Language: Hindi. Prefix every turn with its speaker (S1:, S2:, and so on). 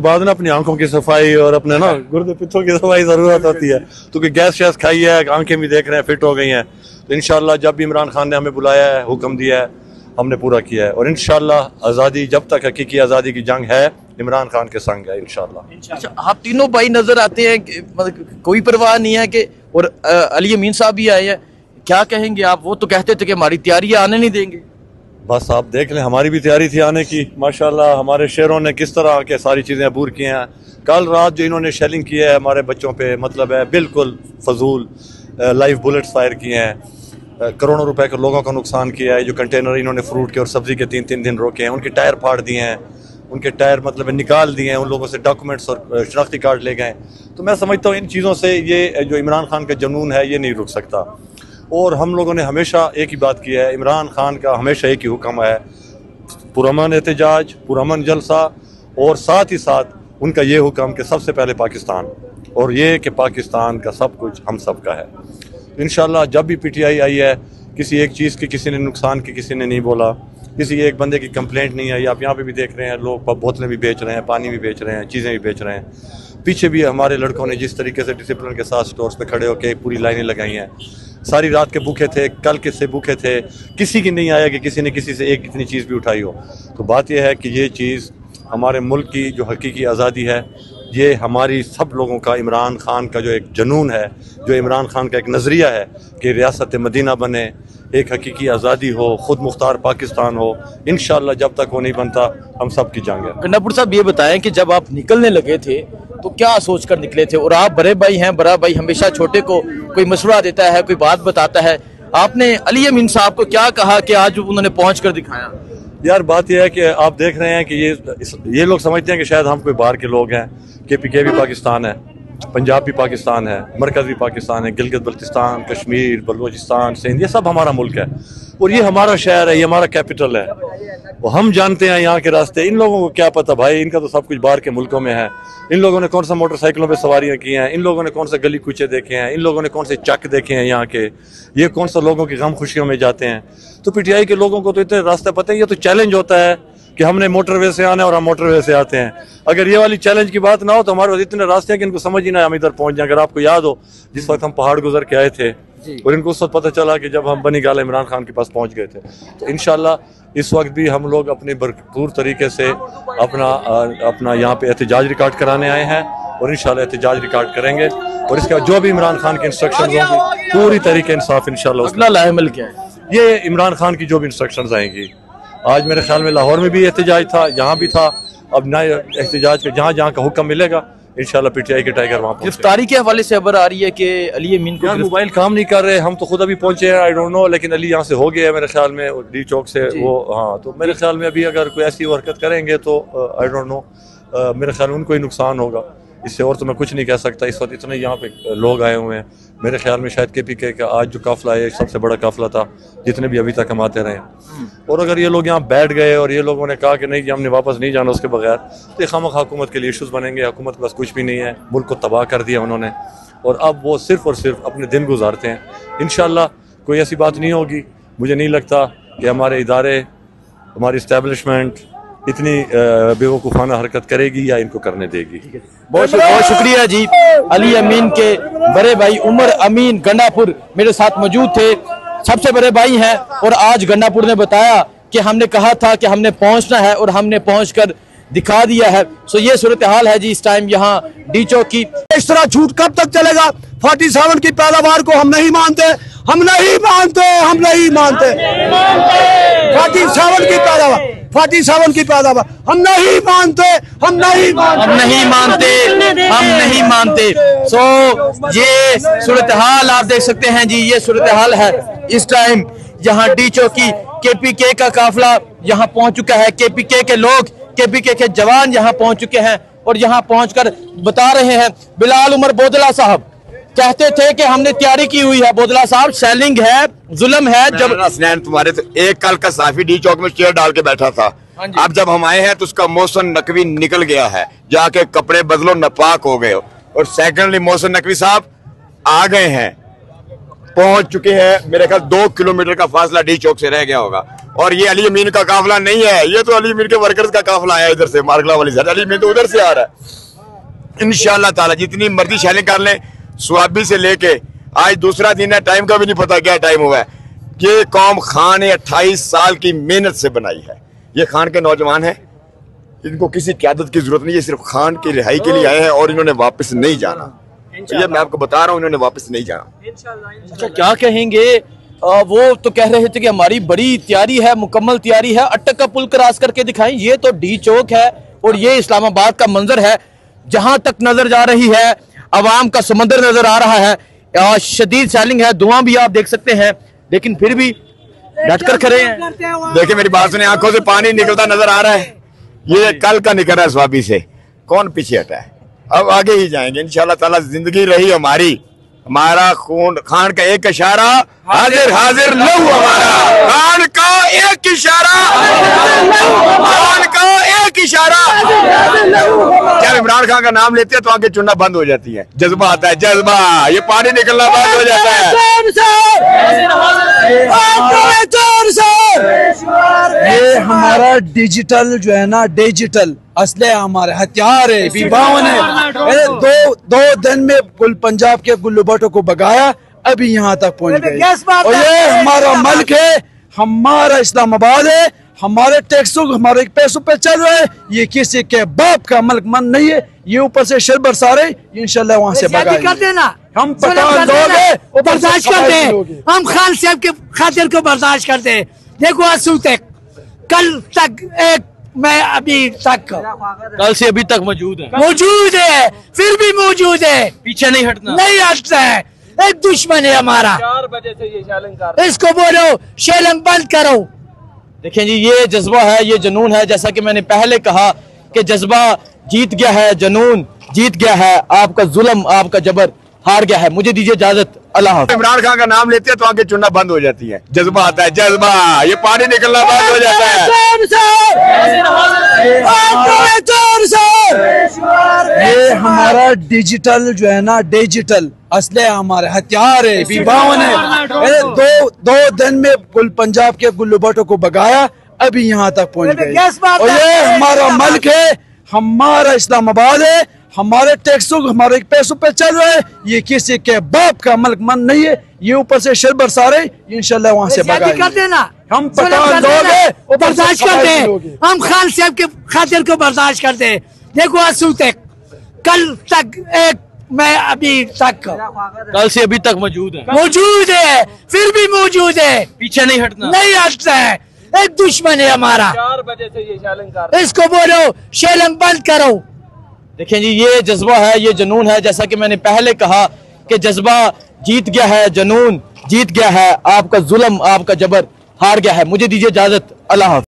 S1: बाद ना अपनी आँखों की सफ़ाई और अपने ना गुर्दे पित्तों की सफ़ाई ज़रूरत होती है। तो कि गैस शैस खाई है आँखें भी देख रहे हैं फिट हो गई हैं। तो इनशाला जब भी इमरान खान ने हमें बुलाया है हुक्म दिया है हमने पूरा किया है। और इनशाला आज़ादी जब तक हकीकी आज़ादी की जंग है इमरान खान के संग है इनशाला
S2: अच्छा आप तीनों भाई नज़र आते हैं मतलब कोई परवाह नहीं है कि और अली अमीन साहब भी आए हैं। क्या कहेंगे आप? वो तो कहते थे कि हमारी तैयारी आने नहीं देंगे।
S1: बस आप देख लें, हमारी भी तैयारी थी आने की। माशाल्लाह, हमारे शेरों ने किस तरह के सारी चीज़ें अबूर की हैं। कल रात जो इन्होंने शेलिंग की है, हमारे बच्चों पे मतलब है बिल्कुल फजूल लाइव बुलेट्स फायर किए हैं। करोड़ों रुपए के लोगों का नुकसान किया है, जो कंटेनर इन्होंने फ्रूट के और सब्ज़ी के तीन तीन दिन रोके हैं। उनके टायर फाड़ दिए हैं, उनके टायर मतलब निकाल दिए हैं, उन लोगों से डॉक्यूमेंट्स और शनाख्ती कार्ड ले गए तो मैं समझता हूँ इन चीज़ों से ये, जो इमरान खान का जुनून है, ये नहीं रुक सकता। और हम लोगों ने हमेशा एक ही बात की है, इमरान खान का हमेशा एक ही हुक्म है पुरमन एहतजाज पुरमन जलसा, और साथ ही साथ उनका ये हुक्म कि सबसे पहले पाकिस्तान, और ये कि पाकिस्तान का सब कुछ हम सब का है। इन जब भी पीटीआई आई आई है, किसी एक चीज़ की किसी ने नुकसान की, किसी ने नहीं बोला, किसी एक बंदे की कंप्लेंट नहीं आई, आप यहाँ पे भी देख रहे हैं, लोग बोतलें भी बेच रहे हैं, पानी भी बेच रहे हैं, चीज़ें भी बेच रहे हैं। पीछे भी हमारे लड़कों ने जिस तरीके से डिसिप्लिन के साथ स्टोर्स पे खड़े होकर पूरी लाइनें लगाई हैं सारी रात के भूखे थे, कल के से भूखे थे। किसी की नहीं आया कि किसी ने किसी से एक इतनी चीज़ भी उठाई हो। तो बात यह है कि ये चीज़ हमारे मुल्क की जो हकीकी आज़ादी है ये हमारी सब लोगों का, इमरान खान का जो एक जुनून है, जो इमरान खान का एक नज़रिया है कि रियासत मदीना बने, एक हकीकी आज़ादी हो, ख़ुद मुख्तार पाकिस्तान हो इन जब तक वो नहीं बनता, हम सब की जाएँगे
S2: गंडापुर साहब ये बताएँ कि जब आप निकलने लगे थे तो क्या सोच कर निकले थे? और आप बड़े भाई हैं, बड़ा भाई हमेशा छोटे को कोई मशवरा देता है, कोई बात बताता है। आपने अली अमीन साहब को क्या कहा कि आज उन्होंने पहुँच कर दिखाया?
S1: यार, बात यह है कि आप देख रहे हैं कि ये ये लोग समझते हैं कि शायद हम कोई बाहर के लोग हैं। के पी के भी पाकिस्तान है, पंजाब भी पाकिस्तान है, मरकज़ भी पाकिस्तान है, गिलगित बल्तिस्तान, कश्मीर, बलूचिस्तान, सिंध, ये सब हमारा मुल्क है। और ये हमारा शहर है, ये हमारा कैपिटल है। वो हम जानते हैं यहाँ के रास्ते। इन लोगों को क्या पता भाई, इनका तो सब कुछ बाहर के मुल्कों में है। इन लोगों ने कौन सा मोटरसाइकिलों पे सवारियाँ की हैं? इन लोगों ने कौन सा गली कूचे देखे हैं? इन लोगों ने कौन से चक देखे हैं यहाँ के? ये कौन सा लोगों की गम खुशियों में जाते हैं? तो पीटीआई के लोगों को तो इतने रास्ते पता है ये तो चैलेंज होता है। कि हमने मोटरवे से आना है और हम मोटरवे से आते हैं। अगर ये वाली चैलेंज की बात ना हो तो हमारे पास इतने रास्ते हैं कि इनको समझ ही ना हम इधर पहुँच जाए। अगर आपको याद हो जिस वक्त हम पहाड़ गुजर के आए थे और इनको उस वक्त पता चला कि जब हम बनी गाला इमरान खान के पास पहुँच गए थे। तो इनशाला इस वक्त भी हम लोग अपने भरपूर तरीके से अपना अपना यहाँ पे एहतजाज रिकॉर्ड कराने आए हैं और इंशाल्लाह एहतजाज रिकॉर्ड करेंगे। और इसके जो भी इमरान खान के इंस्ट्रक्शन होंगी पूरी तरीके इंसाफ इंशाल्लाह उसमें।
S2: अगला लाहेमल क्या है?
S1: ये इमरान खान की जो भी इंस्ट्रक्शन आएँगी। आज मेरे ख्याल में लाहौर में भी एहतजाज था यहाँ भी था। अब नए एहतजाज के जहाँ जहाँ का हुक्म मिलेगा इंशाल्लाह पीटीआई के टाइगर वहाँ
S2: गिरफ्तारी के हवाले से खबर आ रही है कि अली अमीन को
S1: मोबाइल काम नहीं कर रहे हम तो खुद अभी पहुँचे हैं आई डोंट नो लेकिन अली यहाँ से हो गया है मेरे ख्याल में डी चौक से वो हाँ तो मेरे ख्याल में अभी अगर कोई ऐसी हरकत करेंगे तो आई डोंट नो मेरे ख्याल में उनको ही नुकसान होगा। इससे और तो मैं कुछ नहीं कह सकता इस वक्त इतने यहाँ पे लोग आए हुए हैं। मेरे ख्याल में शायद के पी के का आज जो काफिला है सबसे बड़ा काफिला था जितने भी अभी तक हम आते रहे और अगर ये लोग यहाँ बैठ गए और ये लोगों ने कहा कि नहीं कि हमने वापस नहीं जाना उसके बगैर तो खाम हुकूमत के लिए इशूज़ बनेंगे हुकूमत के पास कुछ भी नहीं है मुल्क को तबाह कर दिया उन्होंने। और अब वो सिर्फ़ और सिर्फ़ अपने दिन गुजारते हैं। इन कोई ऐसी बात नहीं होगी। मुझे नहीं लगता कि हमारे इदारे हमारी इस्टेब्लिशमेंट इतनी बेवकूफ़ाना हरकत करेगी या इनको करने देगी?
S2: बहुत बहुत शुक्रिया जी। अली अमीन के बड़े भाई उमर अमीन गंडापुर मेरे साथ मौजूद थे। सबसे बड़े भाई हैं और आज गंडापुर ने बताया कि हमने कहा था कि हमने पहुँचना है और हमने पहुंचकर दिखा दिया है। सो ये सूरत हाल है जी इस टाइम यहाँ डी की
S3: इस तरह झूठ कब तक चलेगा? फोर्टी सेवन की पैदावार को हम नहीं मानते। हम नहीं मानते हम नहीं मानते। फोर्टी सेवन की पैदावार। फोर्टी सेवन की पैदावार। हम नहीं मानते, हम नहीं मानते।
S2: हम नहीं मानते, हम नहीं मानते। सो ये सूरत हाल आप देख सकते हैं जी, ये सूरत हाल है। इस टाइम यहाँ डी चौकी के पी के का काफिला यहाँ पहुँच चुका है। के पी के के लोग, केपीके के जवान यहाँ पहुँच चुके हैं। और यहाँ पहुंचकर बता रहे हैं, बिलाल उमर बोदला साहब कहते थे कि हमने तैयारी की हुई है। बोदला साहब सेलिंग है जुल्म है जब
S4: स्नैन तुम्हारे तो एक कल का साफी डी चौक में चेयर डाल के बैठा था।
S2: हाँ
S4: अब जब हम आए हैं तो उसका मौसम नकवी निकल गया है। जाके कपड़े बदलो नपाक हो गए और सेकेंडली मौसम नकवी साहब आ गए हैं। पहुँच चुके हैं। मेरे ख्याल दो किलोमीटर का फासला डी चौक से रह गया होगा। और ये अली अमीन का काफिला नहीं है। ये तो अली अमीन के वर्कर्स का काफिला आया इधर से मार्गला वाली अली अमीन तो उधर से आ रहा है। ताला जितनी मर्ज़ी शैलिंग कर लें। सुबी से लेके आज दूसरा दिन है टाइम का भी नहीं पता क्या टाइम हुआ है। ये कौम खान ने अट्ठाईस साल की मेहनत से बनाई है। ये खान के नौजवान हैं। इनको किसी क्यादत की ज़रूरत नहीं है सिर्फ़ खान की रिहाई के लिए आए हैं और इन्होंने वापस नहीं जाना। तो ये मैं आपको बता रहा हूँ इन्होंने वापस नहीं जाना।
S2: अच्छा क्या कहेंगे? आ, वो तो कह रहे थे कि हमारी बड़ी तैयारी है मुकम्मल तैयारी है। अटक का पुल क्रॉस करके दिखाएँ। ये तो डी चौक है और ये इस्लामाबाद का मंजर है। जहाँ तक नज़र जा रही है अवाम का समंदर नज़र आ रहा है। शदीद सैलिंग है धुआँ भी आप देख सकते हैं, लेकिन फिर भी डट कर खड़े हैं।
S4: देखिए, मेरी बात सुने आँखों से पानी निकलता नज़र आ रहा है। ये कल का निकल रहा है स्वाबी से। कौन पीछे हटा है? अब आगे ही जाएँगे, इंशाल्लाह ताला, ज़िंदगी रही हमारी। हमारा खून, खान का एक इशारा, हाजिर हाजिर लहू हमारा। खान का एक इशारा। खान का एक इशारा। जब इमरान खान का नाम लेते हैं तो आगे चुनना बंद हो जाती है। जज्बा आता है जज्बा। ये पानी निकलना बंद हो जाता है।
S3: ये हमारा डिजिटल जो है ना डिजिटल असले हमारे हथियार है विभावन है। दो दो दिन में कुल पंजाब के गुल्लू भट्टो को भगाया अभी यहाँ तक पहुँच गए। और ये हमारा मुल्क है हमारा इस्लामाबाद है हमारे टैक्सों हमारे पैसों पे चल रहा है ये किसी के बाप का मुल्क मन नहीं है ये ऊपर से शर बरसा रहे इंशाल्लाह वहाँ से
S5: कर देना।
S3: हम पठान
S5: कर
S3: लोग हैं,
S5: बर्दाश्त करते हैं
S3: हैं।
S5: हम खान साहब के खातिर को बर्दाश्त करते हैं देखो आँसू तक कल तक एक मैं अभी तक
S2: कल से अभी तक मौजूद है।
S5: मौजूद है फिर भी मौजूद है।
S2: पीछे नहीं हटना।
S5: नहीं हटता है। एक दुश्मन है हमारा।
S2: चार बजे से ये शैलंग
S5: इसको बोलो शेलंग बंद करो।
S2: देखें जी ये जज्बा है ये जुनून है। जैसा कि मैंने पहले कहा कि जज्बा जीत गया है जुनून जीत गया है। आपका जुल्म आपका जबर। हार गया है। मुझे दीजिए इजाज़त। अल्लाह
S4: इमरान खान का नाम लेते हैं तो आगे चुनना बंद हो जाती है। जज्बा आता है जज्बा। ये पानी निकलना बंद हो जाता है।
S3: ये हमारा डिजिटल जो है ना डिजिटल असले हमारे हथियार है विभावन है। दो दो दिन में कुल पंजाब के गुल्लू भट्टो को बगाया अभी यहाँ तक पहुँच गए। और ये हमारा मुल्क है हमारा इस्लामाबाद है। हमारे टैक्सों हमारे पैसों पे चल रहा है ये किसी के बाप का मुल्क मन नहीं है ये ऊपर से शर बरसा रहे इंशाल्लाह वहाँ से
S5: कर देना।
S3: हम पठान
S5: कर
S3: लोग
S5: बर्दाश्त हैं
S3: हैं।
S5: हम खान साहब के खातिर को बर्दाश्त करते हैं देखो आँसू तक कल तक एक मैं अभी तक
S2: कल से अभी तक मौजूद है।
S5: मौजूद है फिर भी मौजूद है।
S2: पीछे नहीं हटना।
S5: नहीं हटता है। एक दुश्मन है हमारा।
S2: चार बजे से ये शैलिंग कर
S5: इसको बोलो शेलंग बंद करो।
S2: देखें जी, ये जज्बा है, ये जुनून है जैसा कि मैंने पहले कहा कि जज्बा जीत गया है, जुनून जीत गया है, आपका जुल्म, आपका जबर हार गया है मुझे दीजिए इजाज़त अल्लाह।